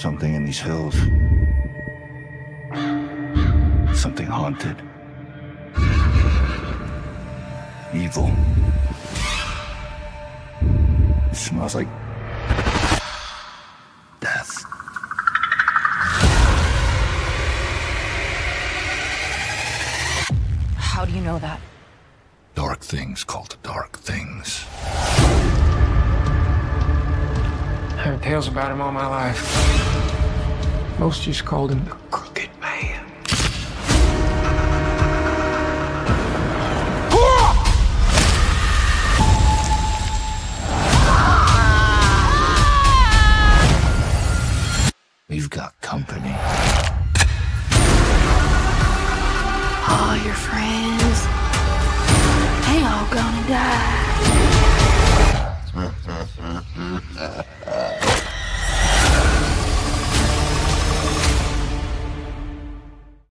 Something in these hills. Something haunted. Evil. It smells like death. How do you know that? Dark things called dark things. I heard tales about him all my life. Most just called him the Crooked Man. We've got company. All your friends.